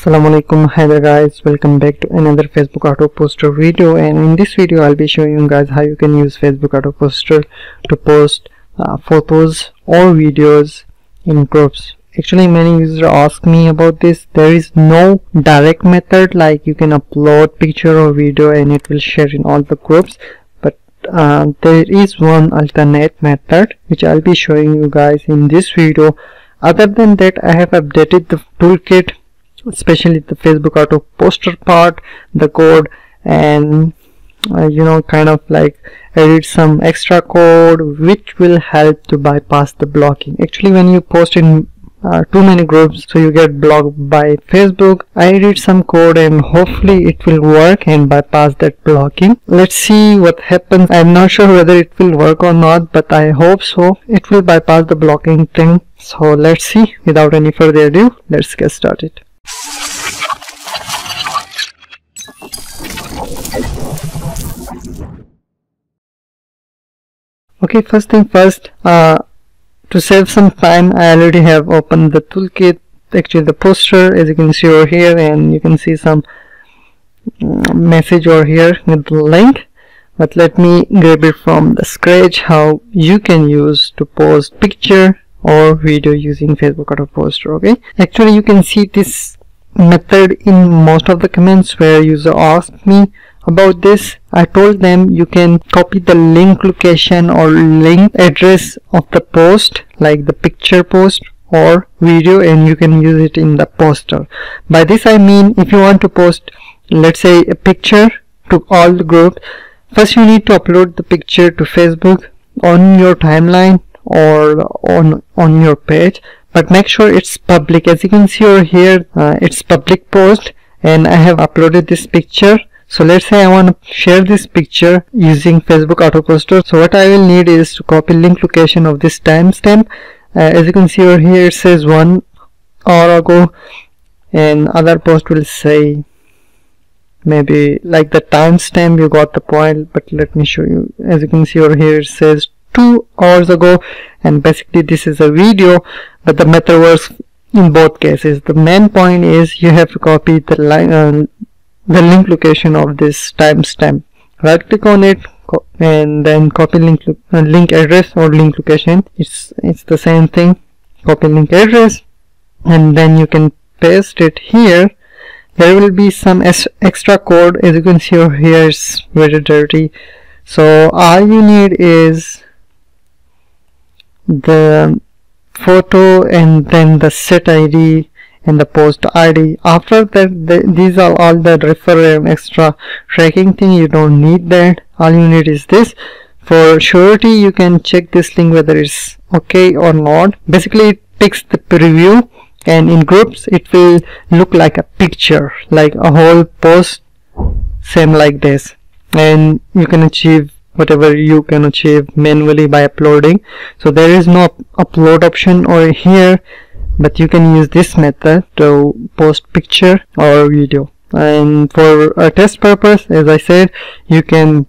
Assalamualaikum. Hi there guys. Welcome back to another Facebook auto poster video. And in this video I'll be showing you guys how you can use Facebook auto poster to post uh, photos or videos in groups. Actually many users ask me about this. There is no direct method like you can upload picture or video and it will share in all the groups. But uh, there is one alternate method which I'll be showing you guys in this video. Other than that I have updated the toolkit especially the Facebook auto poster part the code and uh, you know kind of like edit some extra code which will help to bypass the blocking. Actually when you post in uh, too many groups so you get blocked by Facebook I did some code and hopefully it will work and bypass that blocking. Let's see what happens. I'm not sure whether it will work or not but I hope so. It will bypass the blocking thing. So let's see. Without any further ado let's get started okay first thing first uh, to save some time I already have opened the toolkit. Actually the poster as you can see over here and you can see some mm, message over here with the link. But let me grab it from the scratch how you can use to post picture or video using Facebook auto poster okay? Actually you can see this method in most of the comments where user asked me about this I told them you can copy the link location or link address of the post like the picture post or video and you can use it in the poster. By this I mean if you want to post let's say a picture to all the group first you need to upload the picture to Facebook on your timeline or on on your page but make sure it's public. As you can see over here uh, it's public post and I have uploaded this picture so let's say I want to share this picture using Facebook auto poster. So what I will need is to copy link location of this timestamp. Uh, as you can see over here it says one hour ago and other post will say maybe like the timestamp you got the point but let me show you. As you can see over here it says two hours ago and basically this is a video but the method works in both cases. The main point is you have to copy the line uh, the link location of this timestamp. Right click on it and then copy link uh, link address or link location. It's it's the same thing. Copy link address and then you can paste it here. There will be some extra code as you can see over here it's very dirty. So all you need is the photo and then the set id and the post id after that the, these are all the refer and extra tracking thing. You don't need that. All you need is this. For surety you can check this link whether it's okay or not. Basically it takes the preview and in groups it will look like a picture like a whole post same like this. And you can achieve whatever you can achieve manually by uploading. So there is no upload option over here but you can use this method to post picture or video. And for a test purpose as I said you can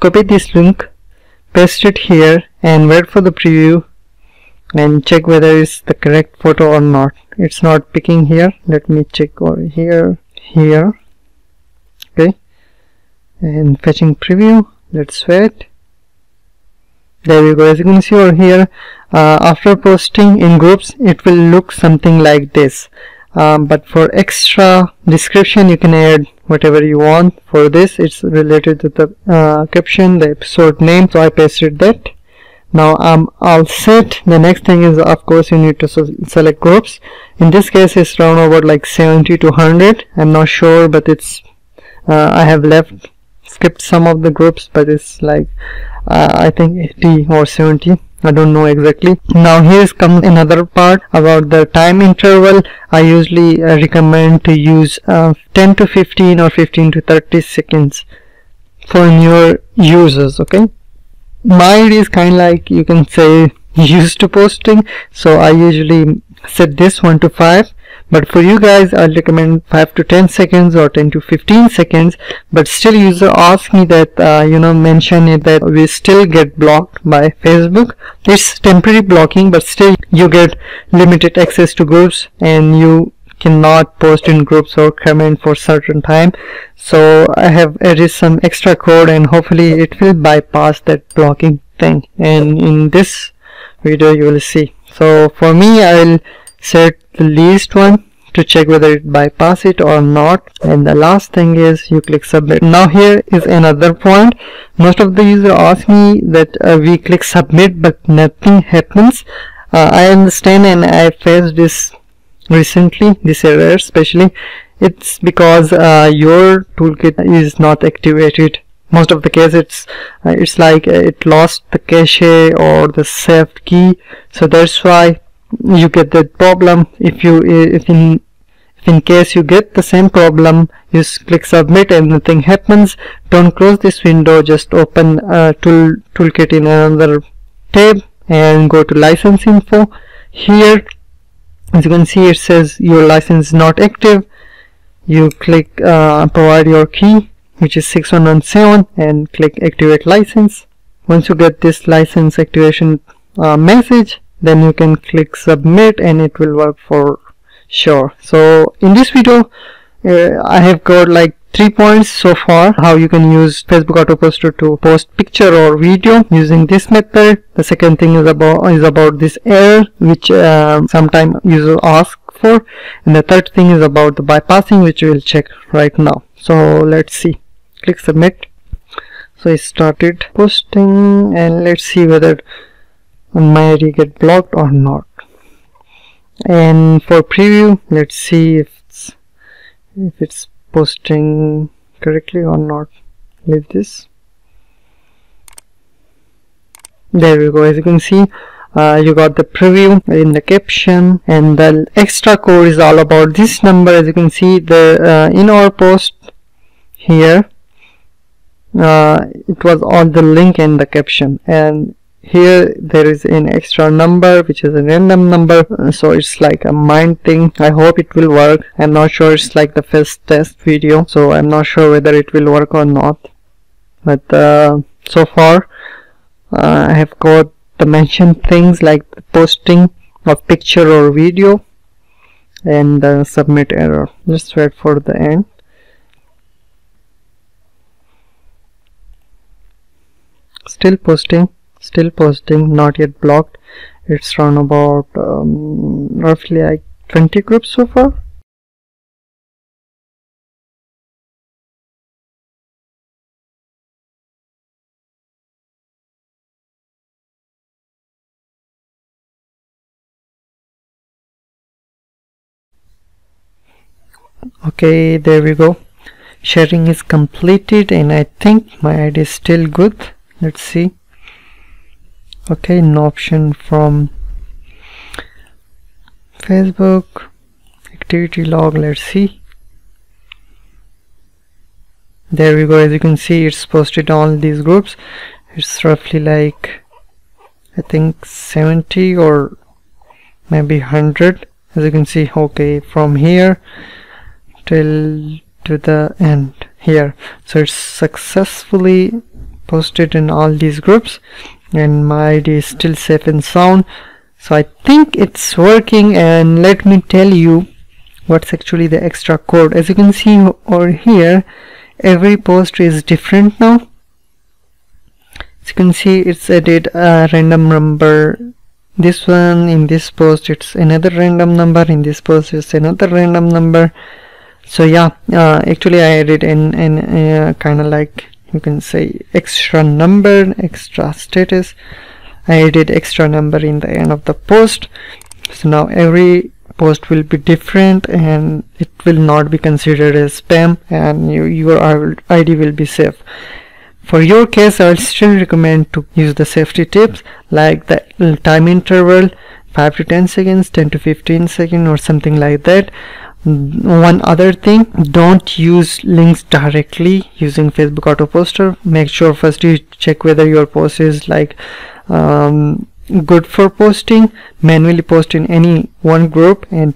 copy this link paste it here and wait for the preview and check whether it's the correct photo or not. It's not picking here. Let me check over here here. Okay. And fetching preview. Let's wait there we go. As you can see over here uh, after posting in groups it will look something like this. Um, but for extra description you can add whatever you want. For this it's related to the uh, caption the episode name. So I pasted that. Now I'm all set. The next thing is of course you need to select groups. In this case it's around about like 70 to 100 I'm not sure but it's uh, I have left skipped some of the groups but it's like uh, I think 80 or 70 I don't know exactly. Now here comes another part about the time interval. I usually uh, recommend to use uh, 10 to 15 or 15 to 30 seconds for newer users okay? Mine is kind like you can say used to posting. So I usually set this one to 5 but for you guys I'll recommend 5 to 10 seconds or 10 to 15 seconds. But still user ask me that uh, you know mention it that we still get blocked by Facebook. It's temporary blocking but still you get limited access to groups and you cannot post in groups or comment for certain time. So I have added some extra code and hopefully it will bypass that blocking thing. And in this video you will see. So for me I will set the least one to check whether it bypass it or not? And the last thing is you click submit. Now here is another point. Most of the user ask me that uh, we click submit but nothing happens. Uh, I understand and I faced this recently this error especially. It's because uh, your toolkit is not activated. Most of the case it's uh, it's like uh, it lost the cache or the saved key. So that's why you get that problem. If you if in if in case you get the same problem you click submit and nothing happens. Don't close this window. Just open a tool toolkit in another tab and go to license info. Here as you can see it says your license is not active. You click uh, provide your key which is 6117 and click activate license. Once you get this license activation uh, message then you can click submit and it will work for sure. So in this video uh, I have got like three points so far how you can use Facebook auto poster to post picture or video using this method. The second thing is about is about this error which uh, sometime user ask for. And the third thing is about the bypassing which we'll check right now. So let's see. Click submit. So I started posting and let's see whether my ID get blocked or not. And for preview let's see if it's if it's posting correctly or not. Leave this. There we go. As you can see uh, you got the preview in the caption and the extra code is all about this number. As you can see the uh, in our post here uh, it was on the link and the caption. And here there is an extra number which is a random number so it's like a mind thing. I hope it will work. I'm not sure it's like the first test video so i'm not sure whether it will work or not. But uh, so far uh, i have got the mentioned things like posting of picture or video and submit error. Let's wait for the end. Still posting still posting not yet blocked. It's run about um, roughly like 20 groups so far. Okay there we go. Sharing is completed and I think my ID is still good. Let's see okay an option from Facebook. Activity log let's see. There we go. As you can see it's posted on these groups. It's roughly like I think 70 or maybe 100 as you can see okay from here till to the end here. So it's successfully posted in all these groups and my ID is still safe and sound. So I think it's working and let me tell you what's actually the extra code. As you can see over here every post is different now. As you can see it's added a random number. This one in this post it's another random number. In this post it's another random number. So yeah uh, actually I added in, in uh, kind of like you can say extra number extra status. I added extra number in the end of the post. So now every post will be different and it will not be considered as spam and you, your ID will be safe. For your case I will still recommend to use the safety tips like the time interval 5 to 10 seconds 10 to 15 seconds or something like that one other thing don't use links directly using facebook auto poster. Make sure first you check whether your post is like um, good for posting. Manually post in any one group and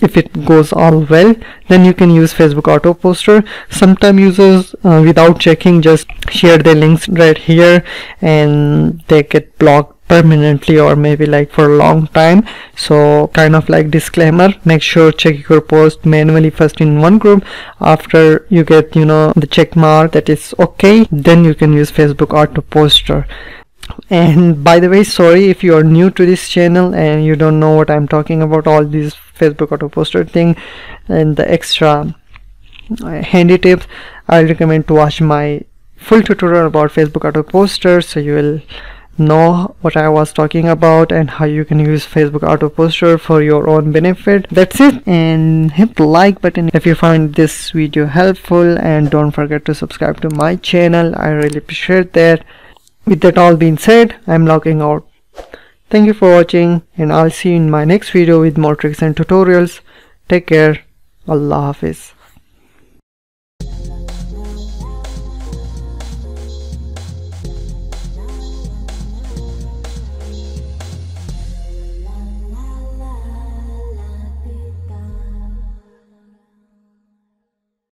if it goes all well then you can use facebook auto poster. Sometimes users uh, without checking just share their links right here and they get blocked permanently or maybe like for a long time. So kind of like disclaimer make sure check your post manually first in one group. After you get you know the check mark that is okay then you can use facebook auto poster. And by the way sorry if you are new to this channel and you don't know what i'm talking about all these facebook auto poster thing and the extra uh, handy tips i recommend to watch my full tutorial about facebook auto poster. So you will know what I was talking about and how you can use Facebook auto poster for your own benefit. That's it and hit the like button if you find this video helpful and don't forget to subscribe to my channel. I really appreciate that. With that all being said I'm logging out. Thank you for watching and I'll see you in my next video with more tricks and tutorials. Take care. Allah Hafiz